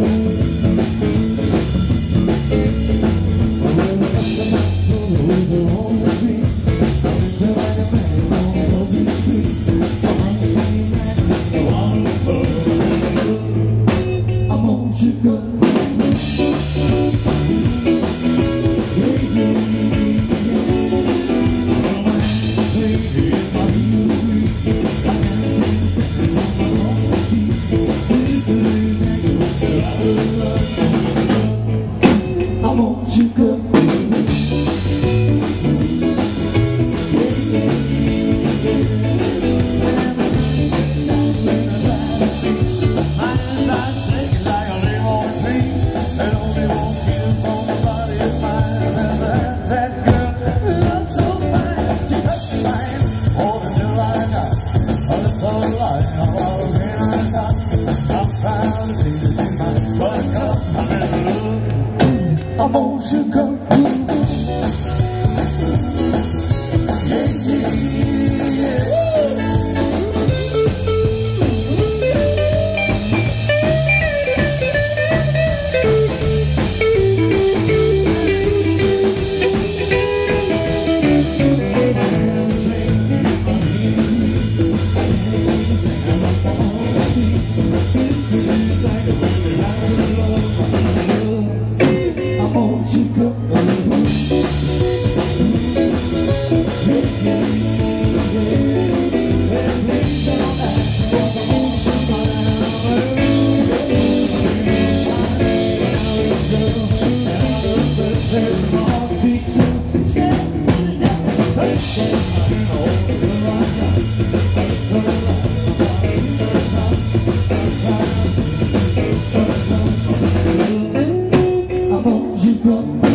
Thank you. could be. You. Bom, you to.